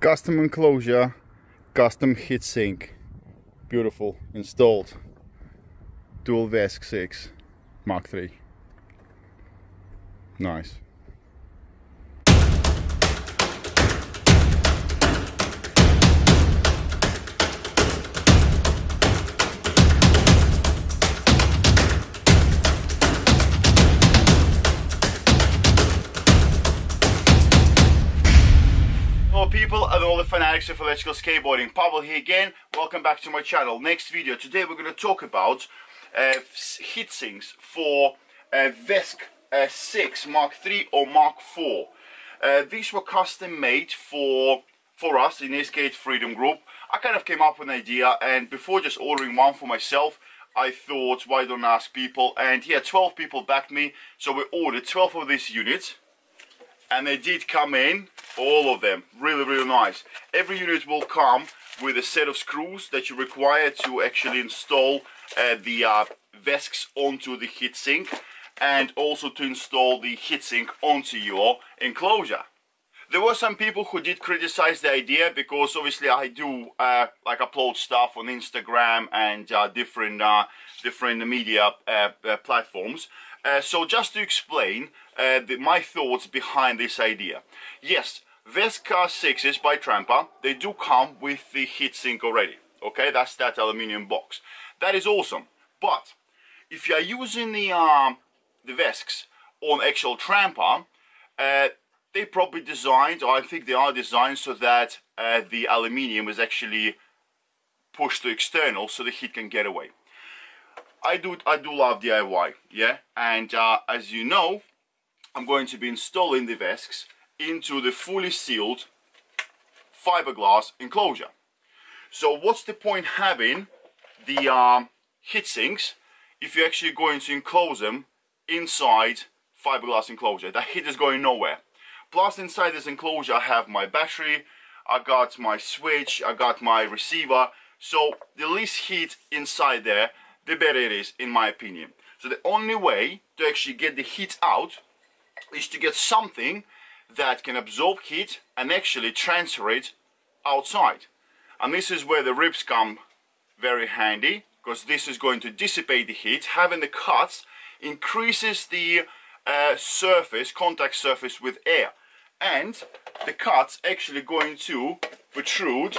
custom enclosure custom heatsink. Beautiful. Installed. Dual VESC 6 Mark 3 nice all the fanatics of electrical skateboarding. Pavel here again. Welcome back to my channel. Next video. Today we're going to talk about uh, heat sinks for uh, VESC uh, 6 Mark 3 or Mark 4. Uh, these were custom made for for us in Skate Freedom Group. I kind of came up with an idea and before just ordering one for myself I thought why don't I ask people and yeah 12 people backed me so we ordered 12 of these units and they did come in all of them. Really really nice. Every unit will come with a set of screws that you require to actually install uh, the uh, VESCs onto the heatsink and also to install the heatsink onto your enclosure. There were some people who did criticize the idea because obviously I do uh, like upload stuff on Instagram and uh, different uh, different media uh, uh, platforms. Uh, so just to explain uh, the, my thoughts behind this idea. Yes, VESC 6s by Trampa, they do come with the heatsink already. Okay, that's that aluminium box. That is awesome. But if you are using the um, the VESCs on actual Trampa, uh, they probably designed, or I think they are designed so that uh, the aluminium is actually pushed to external so the heat can get away. I do I do love DIY, yeah, and uh, as you know, I'm going to be installing the VESCs into the fully sealed fiberglass enclosure. So what's the point having the um, heat sinks if you're actually going to enclose them inside fiberglass enclosure? The heat is going nowhere. Plus inside this enclosure I have my battery, I got my switch, I got my receiver. So the least heat inside there the better it is in my opinion. So the only way to actually get the heat out is to get something that can absorb heat and actually transfer it outside. And this is where the ribs come very handy because this is going to dissipate the heat. Having the cuts increases the uh, surface, contact surface with air. And the cuts actually going to protrude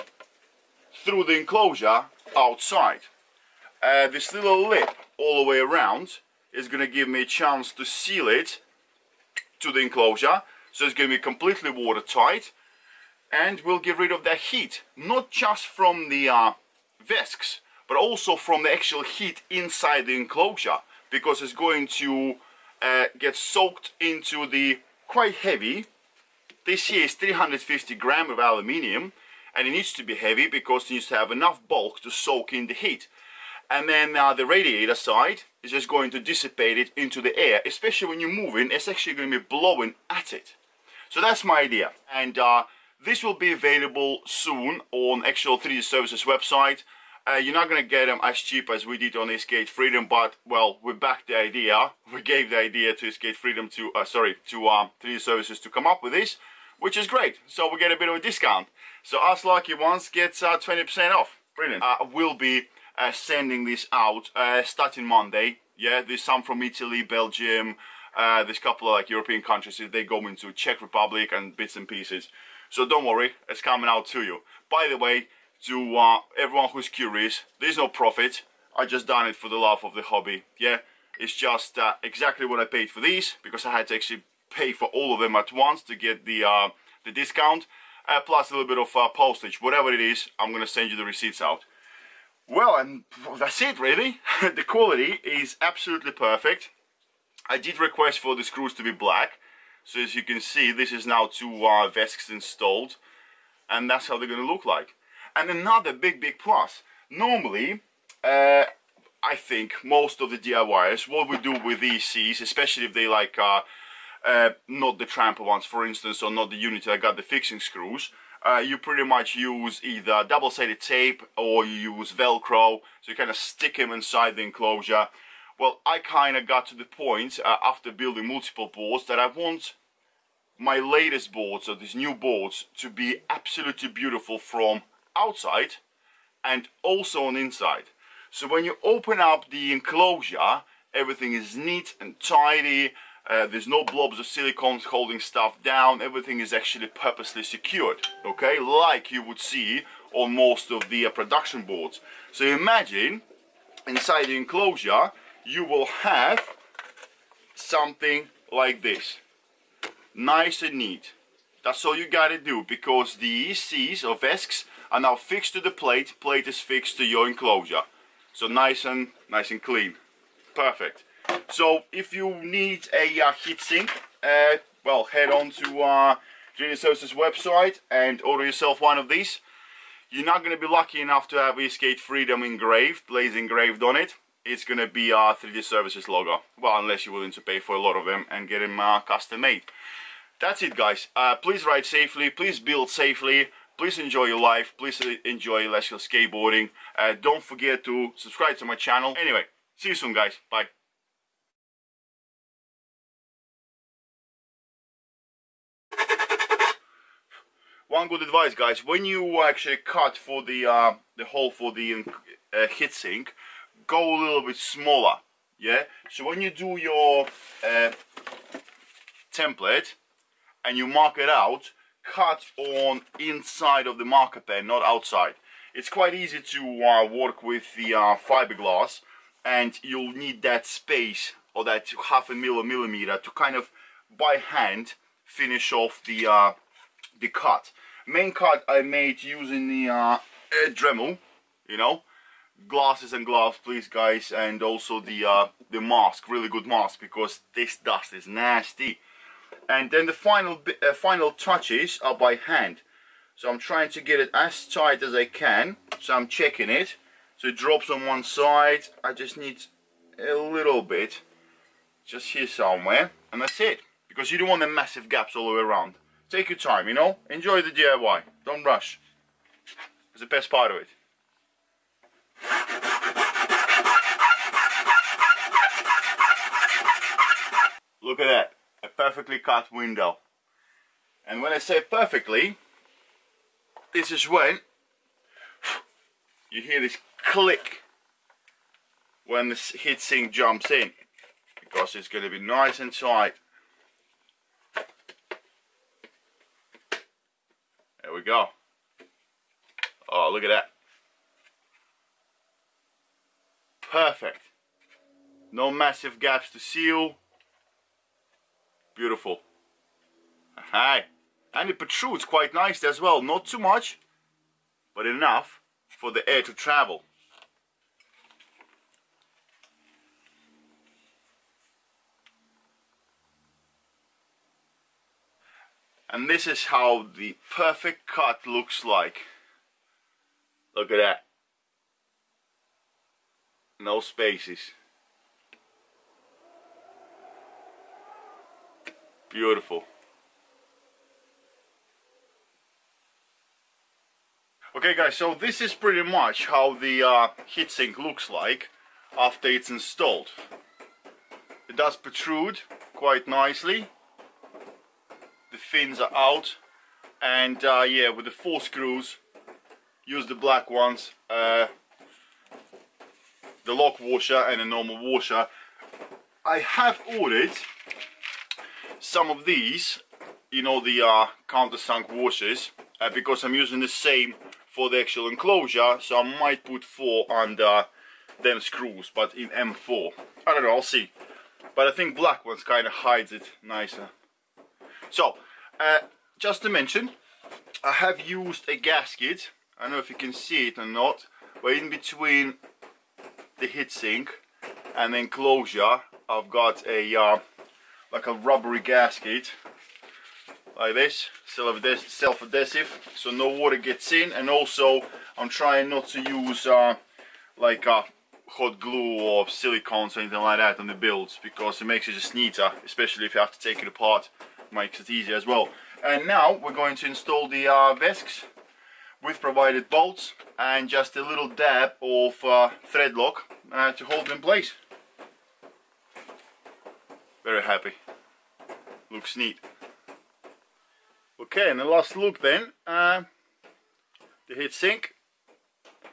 through the enclosure outside uh, this little lip all the way around is going to give me a chance to seal it to the enclosure. So it's going to be completely watertight. And we'll get rid of that heat not just from the uh, VESCs but also from the actual heat inside the enclosure because it's going to uh, get soaked into the quite heavy. This here is 350 gram of aluminium and it needs to be heavy because it needs to have enough bulk to soak in the heat. And then uh, the radiator side is just going to dissipate it into the air especially when you're moving it's actually going to be blowing at it. So that's my idea. And uh, this will be available soon on actual 3D Services website. Uh, you're not going to get them as cheap as we did on eSkate Freedom but well we backed the idea. We gave the idea to eSkate Freedom to uh, sorry to 3D um, Services to come up with this which is great. So we get a bit of a discount. So us lucky ones get 20% uh, off. Brilliant. Uh, will be uh, sending this out uh, starting Monday. Yeah, there's some from Italy, Belgium, uh, there's a couple of like European countries. They go into Czech Republic and bits and pieces. So don't worry, it's coming out to you. By the way, to uh, everyone who's curious, there's no profit. I just done it for the love of the hobby. Yeah, it's just uh, exactly what I paid for these because I had to actually pay for all of them at once to get the uh, the discount. Uh, plus a little bit of uh, postage, whatever it is, I'm gonna send you the receipts out. Well, and that's it really. the quality is absolutely perfect. I did request for the screws to be black. So as you can see, this is now two uh, VESCs installed. And that's how they're going to look like. And another big, big plus. Normally, uh, I think most of the DIYers, what we do with these Cs, especially if they like uh, uh, not the Trampa ones, for instance, or not the Unity, I got the fixing screws, uh, you pretty much use either double-sided tape or you use Velcro, so you kind of stick them inside the enclosure. Well, I kind of got to the point uh, after building multiple boards that I want my latest boards, so these new boards, to be absolutely beautiful from outside and also on inside. So when you open up the enclosure, everything is neat and tidy. Uh, there's no blobs of silicone holding stuff down. Everything is actually purposely secured, okay? Like you would see on most of the uh, production boards. So imagine inside the enclosure, you will have something like this. Nice and neat. That's all you gotta do because the ESCs or VESCs are now fixed to the plate. Plate is fixed to your enclosure. So nice and nice and clean. Perfect. So if you need a uh, heatsink, uh, well, head on to uh, Services website and order yourself one of these. You're not going to be lucky enough to have eSkate Freedom engraved, laser engraved on it. It's going to be our 3D Services logo. Well, unless you're willing to pay for a lot of them and get them uh, custom made. That's it, guys. Uh, please ride safely. Please build safely. Please enjoy your life. Please enjoy electrical skateboarding. Uh, don't forget to subscribe to my channel. Anyway, see you soon, guys. Bye. One good advice, guys. When you actually cut for the uh, the hole for the uh, heatsink, go a little bit smaller. Yeah. So when you do your uh, template and you mark it out, cut on inside of the marker pen, not outside. It's quite easy to uh, work with the uh, fiberglass and you'll need that space or that half a millimeter to kind of by hand finish off the uh, the cut. Main cut I made using the uh, Dremel, you know, glasses and gloves please guys and also the uh, the mask, really good mask because this dust is nasty. And then the final uh, final touches are by hand. So I'm trying to get it as tight as I can. So I'm checking it. So it drops on one side. I just need a little bit just here somewhere and that's it. Because you don't want the massive gaps all the way around take your time you know? Enjoy the DIY don't rush. It's the best part of it. Look at that. A perfectly cut window. And when I say perfectly, this is when you hear this click when the heatsink jumps in. Because it's going to be nice and tight. We go. Oh, look at that. Perfect. No massive gaps to seal. Beautiful. Hi. And it protrudes quite nicely as well. Not too much, but enough for the air to travel. And this is how the perfect cut looks like. Look at that. No spaces. Beautiful. Okay guys, so this is pretty much how the uh, heatsink looks like after it's installed. It does protrude quite nicely. Fins are out and uh, yeah, with the four screws, use the black ones, uh, the lock washer and a normal washer. I have ordered some of these, you know, the uh, countersunk washers, uh, because I'm using the same for the actual enclosure, so I might put four under them screws, but in M4. I don't know, I'll see. But I think black ones kind of hides it nicer. So, uh, just to mention, I have used a gasket. I don't know if you can see it or not, but in between the heatsink and the enclosure, I've got a uh, like a rubbery gasket like this self-adhesive so no water gets in and also I'm trying not to use uh, like a hot glue or silicones or anything like that on the builds because it makes it just neater especially if you have to take it apart makes it easier as well and now we're going to install the uh, VESCs with provided bolts and just a little dab of uh, thread lock uh, to hold them in place very happy. Looks neat. Okay, and the last look then, uh, the heatsink,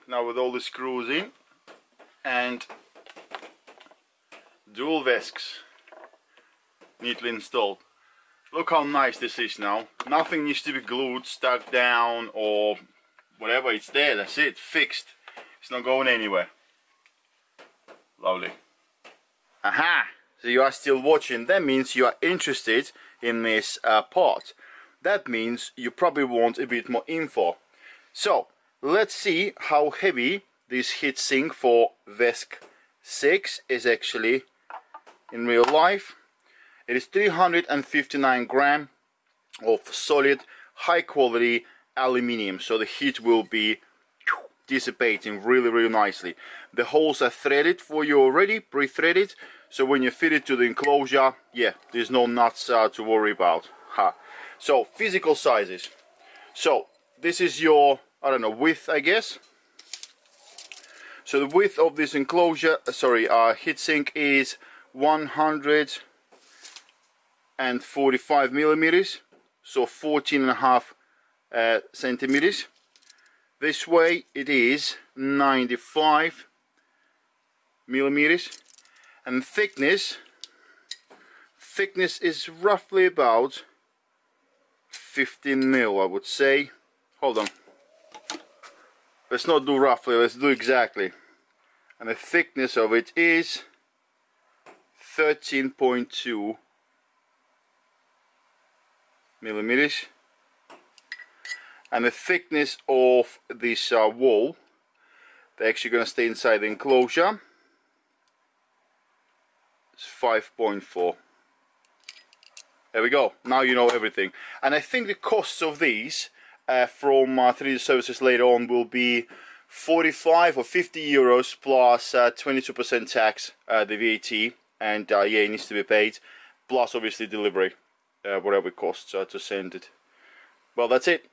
now with all the screws in, and dual VESCs neatly installed. Look how nice this is now. Nothing needs to be glued, stuck down or whatever. It's there, that's it, fixed. It's not going anywhere. Lovely. Aha! So you are still watching. That means you are interested in this uh, part. That means you probably want a bit more info. So let's see how heavy this heatsink for VESC 6 is actually in real life. It is 359 gram of solid high quality aluminium so the heat will be dissipating really really nicely. The holes are threaded for you already pre-threaded so when you fit it to the enclosure yeah there's no nuts uh, to worry about. Ha. so physical sizes. So this is your I don't know width I guess. So the width of this enclosure uh, sorry uh, heatsink is 145 millimeters so 14 and a half uh, centimeters. This way it is 95 millimeters. And thickness thickness is roughly about 15 mil I would say. Hold on. Let's not do roughly let's do exactly. And the thickness of it is 13.2 millimeters. And the thickness of this uh, wall they're actually going to stay inside the enclosure. It's 5.4 there we go. Now you know everything. And I think the costs of these uh, from uh, 3D services later on will be 45 or 50 euros plus 22% uh, tax uh, the VAT and uh, yeah it needs to be paid plus obviously delivery Uh, whatever it costs to send it. Well that's it